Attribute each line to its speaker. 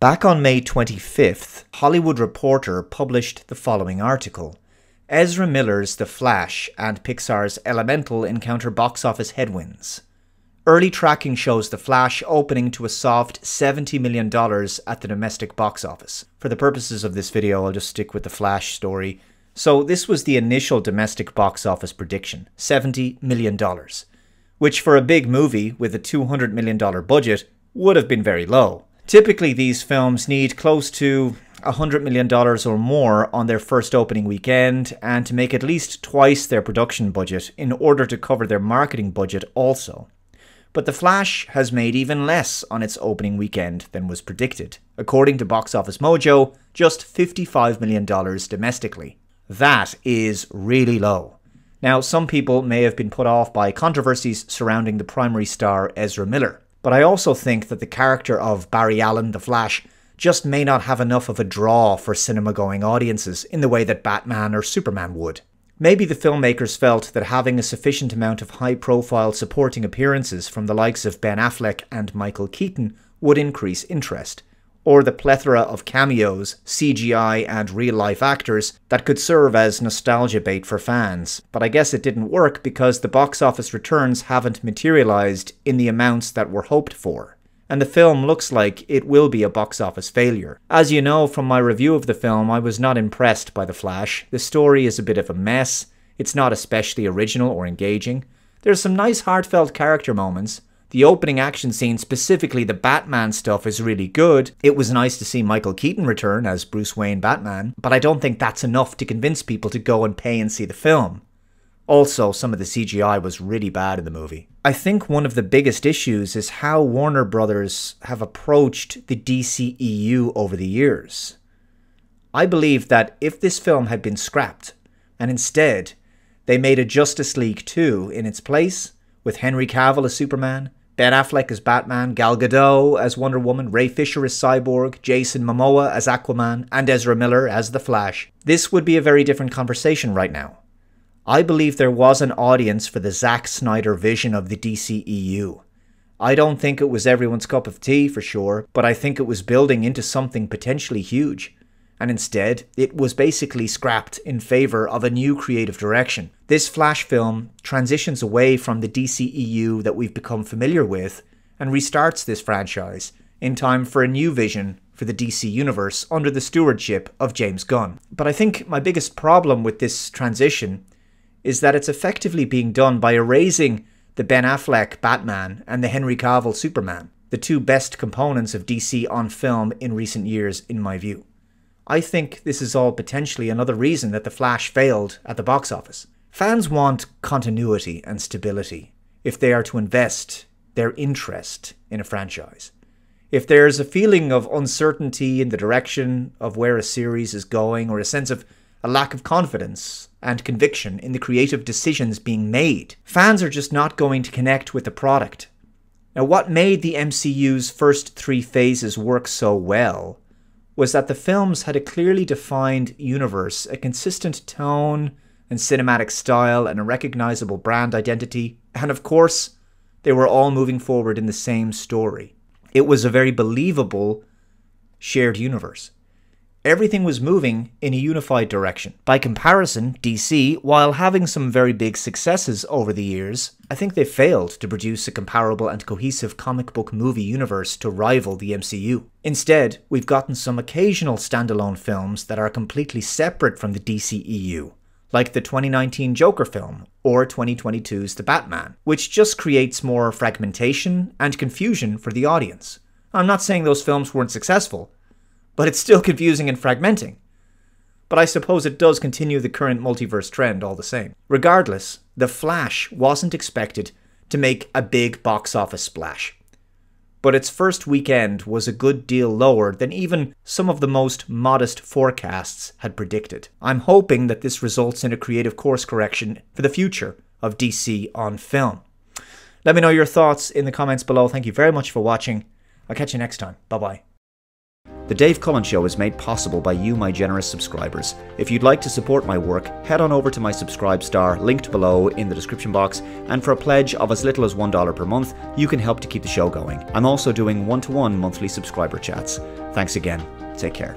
Speaker 1: Back on May 25th, Hollywood Reporter published the following article. Ezra Miller's The Flash and Pixar's Elemental encounter box office headwinds. Early tracking shows The Flash opening to a soft $70 million at the domestic box office. For the purposes of this video, I'll just stick with the Flash story. So, this was the initial domestic box office prediction $70 million, which for a big movie with a $200 million budget would have been very low. Typically, these films need close to $100 million or more on their first opening weekend and to make at least twice their production budget in order to cover their marketing budget also. But The Flash has made even less on its opening weekend than was predicted. According to Box Office Mojo, just $55 million domestically. That is really low. Now, some people may have been put off by controversies surrounding the primary star Ezra Miller. But I also think that the character of Barry Allen, the Flash, just may not have enough of a draw for cinema going audiences in the way that Batman or Superman would. Maybe the filmmakers felt that having a sufficient amount of high profile supporting appearances from the likes of Ben Affleck and Michael Keaton would increase interest, or the plethora of cameos, CGI, and real life actors that could serve as nostalgia bait for fans. But I guess it didn't work because the box office returns haven't materialized in the amounts that were hoped for. And the film looks like it will be a box office failure. As you know from my review of the film, I was not impressed by The Flash. The story is a bit of a mess, it's not especially original or engaging. There's some nice heartfelt character moments, the opening action scene, specifically the Batman stuff, is really good. It was nice to see Michael Keaton return as Bruce Wayne Batman, but I don't think that's enough to convince people to go and pay and see the film. Also, some of the CGI was really bad in the movie. I think one of the biggest issues is how Warner Brothers have approached the DCEU over the years. I believe that if this film had been scrapped, and instead they made a Justice League 2 in its place, with Henry Cavill as Superman, Ben Affleck as Batman, Gal Gadot as Wonder Woman, Ray Fisher as Cyborg, Jason Momoa as Aquaman, and Ezra Miller as The Flash. This would be a very different conversation right now. I believe there was an audience for the Zack Snyder vision of the DCEU. I don't think it was everyone's cup of tea for sure, but I think it was building into something potentially huge and instead, it was basically scrapped in favour of a new creative direction. This Flash film transitions away from the DCEU that we've become familiar with and restarts this franchise in time for a new vision for the DC universe under the stewardship of James Gunn. But I think my biggest problem with this transition is that it's effectively being done by erasing the Ben Affleck Batman and the Henry Cavill Superman, the two best components of DC on film in recent years, in my view. I think this is all potentially another reason that The Flash failed at the box office. Fans want continuity and stability if they are to invest their interest in a franchise. If there's a feeling of uncertainty in the direction of where a series is going, or a sense of a lack of confidence and conviction in the creative decisions being made, fans are just not going to connect with the product. Now, what made the MCU's first three phases work so well was that the films had a clearly defined universe, a consistent tone and cinematic style, and a recognizable brand identity. And of course, they were all moving forward in the same story. It was a very believable shared universe everything was moving in a unified direction. By comparison, DC, while having some very big successes over the years, I think they failed to produce a comparable and cohesive comic book movie universe to rival the MCU. Instead, we've gotten some occasional standalone films that are completely separate from the DCEU, like the 2019 Joker film or 2022's The Batman, which just creates more fragmentation and confusion for the audience. I'm not saying those films weren't successful, but it's still confusing and fragmenting. But I suppose it does continue the current multiverse trend all the same. Regardless, The Flash wasn't expected to make a big box office splash. But its first weekend was a good deal lower than even some of the most modest forecasts had predicted. I'm hoping that this results in a creative course correction for the future of DC on film. Let me know your thoughts in the comments below. Thank you very much for watching. I'll catch you next time. Bye bye. The Dave Cullen Show is made possible by you, my generous subscribers. If you'd like to support my work, head on over to my subscribe star linked below in the description box, and for a pledge of as little as $1 per month, you can help to keep the show going. I'm also doing one to one monthly subscriber chats. Thanks again. Take care.